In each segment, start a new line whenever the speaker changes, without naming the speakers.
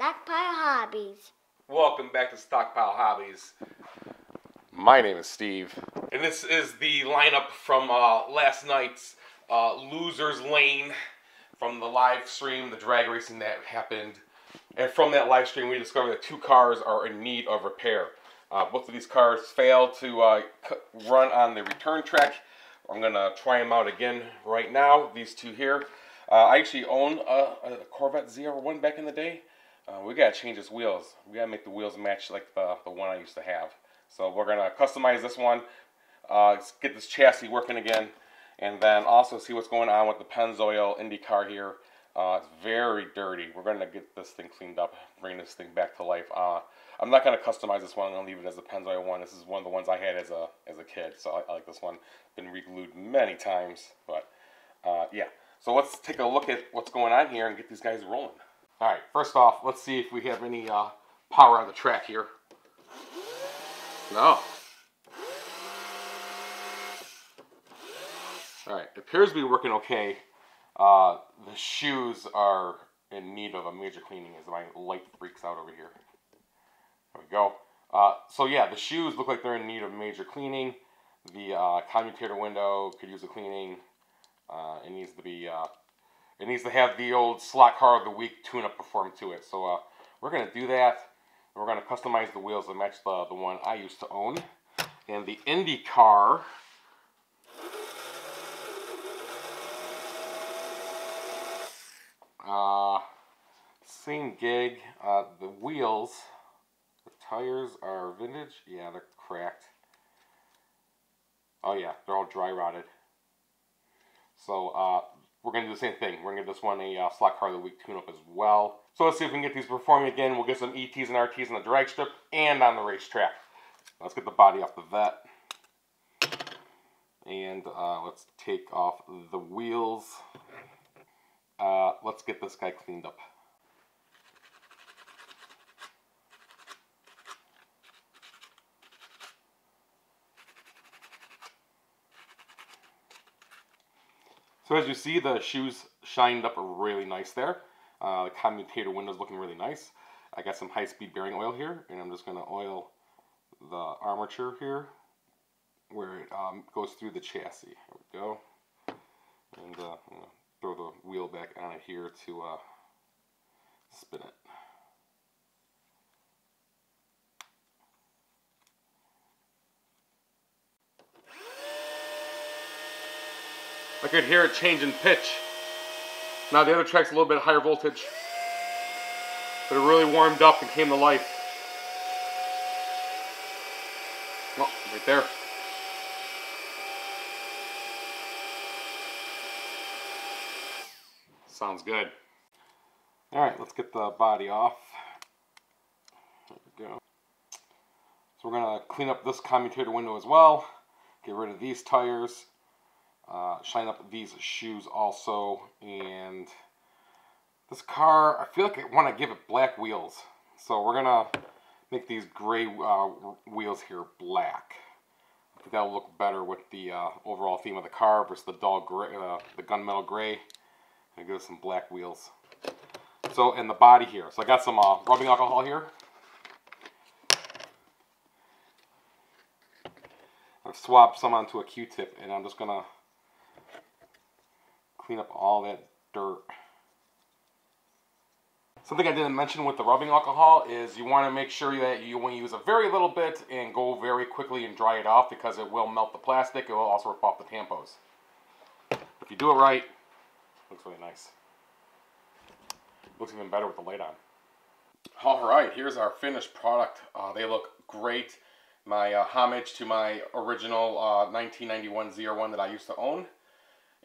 Stockpile Hobbies.
Welcome back to Stockpile Hobbies. My name is Steve, and this is the lineup from uh, last night's uh, Losers Lane from the live stream, the drag racing that happened. And from that live stream, we discovered that two cars are in need of repair. Uh, both of these cars failed to uh, run on the return track. I'm going to try them out again right now, these two here. Uh, I actually own a, a Corvette ZR1 back in the day. Uh, we gotta change his wheels. We gotta make the wheels match like the, the one I used to have. So we're gonna customize this one, uh, get this chassis working again, and then also see what's going on with the Pennzoil IndyCar here. Uh, it's very dirty. We're gonna get this thing cleaned up, bring this thing back to life. Uh, I'm not gonna customize this one. I'm gonna leave it as the Pennzoil one. This is one of the ones I had as a as a kid, so I, I like this one. Been re-glued many times, but uh, yeah. So let's take a look at what's going on here and get these guys rolling. All right, first off, let's see if we have any uh, power on the track here. No. All right, appears to be working okay. Uh, the shoes are in need of a major cleaning as my light freaks out over here. There we go. Uh, so yeah, the shoes look like they're in need of major cleaning. The uh, commutator window could use a cleaning. Uh, it needs to be uh, it needs to have the old slot car of the week tune-up perform to it. So uh, we're going to do that. And We're going to customize the wheels to match the, the one I used to own. And the Indy car uh, same gig. Uh, the wheels, the tires are vintage. Yeah, they're cracked. Oh yeah, they're all dry rotted. So uh, we're going to do the same thing. We're going to give this one a uh, slot car of the week tune-up as well. So let's see if we can get these performing again. We'll get some ETs and RTs on the drag strip and on the racetrack. Let's get the body off the Vette. And uh, let's take off the wheels. Uh, let's get this guy cleaned up. So as you see, the shoes shined up really nice there. Uh, the commutator window is looking really nice. I got some high-speed bearing oil here, and I'm just going to oil the armature here where it um, goes through the chassis. There we go. And uh, throw the wheel back on it here to uh, spin it. I could hear it change in pitch. Now the other track's a little bit higher voltage. But it really warmed up and came to life. Well, right there. Sounds good. Alright, let's get the body off. There we go. So we're to clean up this commutator window as well. Get rid of these tires. Uh, shine up these shoes also. And this car, I feel like I want to give it black wheels. So we're going to make these gray uh, wheels here black. I think that'll look better with the uh, overall theme of the car versus the dull gray, uh, the gunmetal gray. And give it some black wheels. So, in the body here. So I got some uh, rubbing alcohol here. I've swapped some onto a Q-tip and I'm just going to clean up all that dirt. Something I didn't mention with the rubbing alcohol is you want to make sure that you want to use a very little bit and go very quickly and dry it off because it will melt the plastic. It will also rip off the tampos. If you do it right, it looks really nice. Looks even better with the light on. Alright, here's our finished product. Uh, they look great. My uh, homage to my original uh, 1991 ZR1 that I used to own.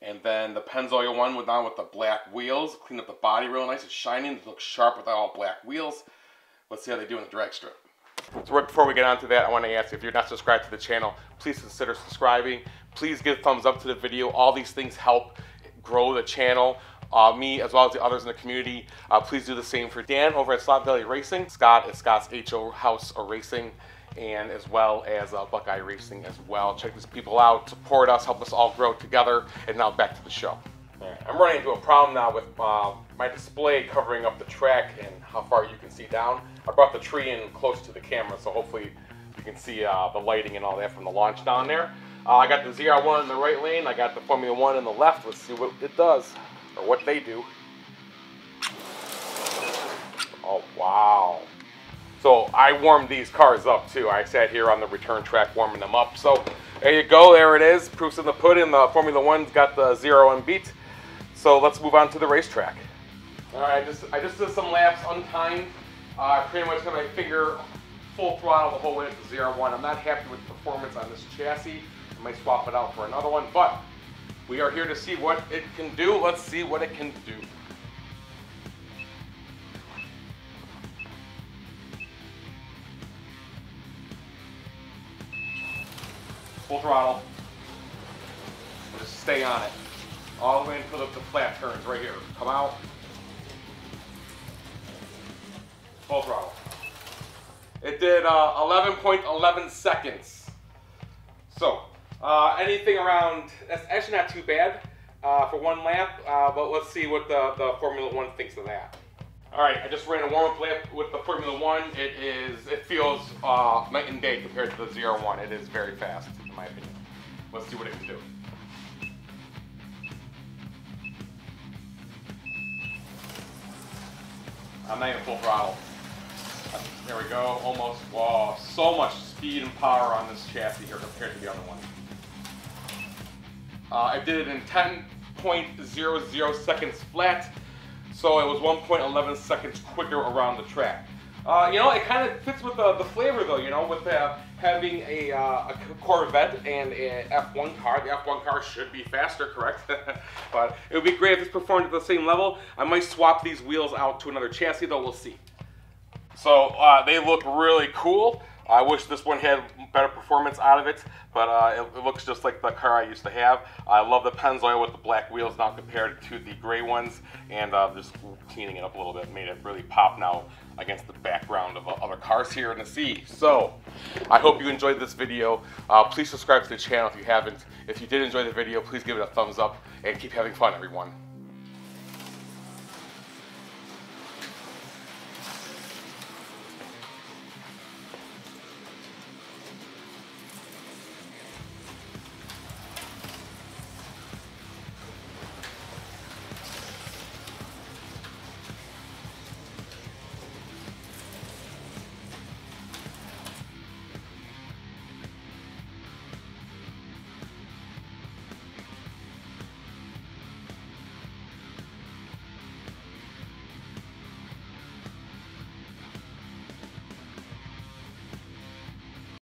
And then the Pennzoil one went on with the black wheels. Cleaned up the body real nice. It's shining. It looks sharp without all black wheels. Let's see how they do in the drag strip. So right before we get on to that, I want to ask you, if you're not subscribed to the channel, please consider subscribing. Please give a thumbs up to the video. All these things help grow the channel. Uh, me as well as the others in the community. Uh, please do the same for Dan over at Slot Valley Racing. Scott at Scott's HO House Racing and as well as uh, Buckeye Racing as well. Check these people out, support us, help us all grow together. And now back to the show. I'm running into a problem now with uh, my display covering up the track and how far you can see down. I brought the tree in close to the camera, so hopefully you can see uh, the lighting and all that from the launch down there. Uh, I got the ZR1 in the right lane. I got the Formula One in the left. Let's see what it does, or what they do. Oh, wow. So I warmed these cars up too. I sat here on the return track warming them up. So there you go, there it is. Proofs in the pudding. The Formula One's got the zero unbeat. So let's move on to the racetrack. All right, I just I just did some laps untimed. Uh, pretty much got my finger full throttle the whole way to zero one. I'm not happy with the performance on this chassis. I might swap it out for another one, but we are here to see what it can do. Let's see what it can do. Full throttle. Just stay on it. All the way until the, the flat turns right here. Come out. Full throttle. It did uh, 11.11 seconds. So, uh, anything around, that's actually not too bad uh, for one lap, uh, but let's see what the, the Formula One thinks of that. All right, I just ran a warm-up lap with the Formula One. It is, it feels uh, night and day compared to the ZR1. It is very fast, in my opinion. Let's see what it can do. I'm not even full throttle. There we go, almost. Wow, so much speed and power on this chassis here compared to the other one. Uh, I did it in 10.00 seconds flat, so it was 1.11 seconds quicker around the track. Uh, you know, it kind of fits with the, the flavor though, you know, with uh, having a, uh, a Corvette and a F1 car. The F1 car should be faster, correct? but it would be great if this performed at the same level. I might swap these wheels out to another chassis though, we'll see. So uh, they look really cool. I wish this one had better performance out of it, but uh, it, it, looks just like the car I used to have. I love the Pennzoil with the black wheels now compared to the gray ones, and uh, just cleaning it up a little bit made it really pop now against the background of uh, other cars here in the sea. So, I hope you enjoyed this video. Uh, please subscribe to the channel if you haven't. If you did enjoy the video, please give it a thumbs up, and keep having fun, everyone.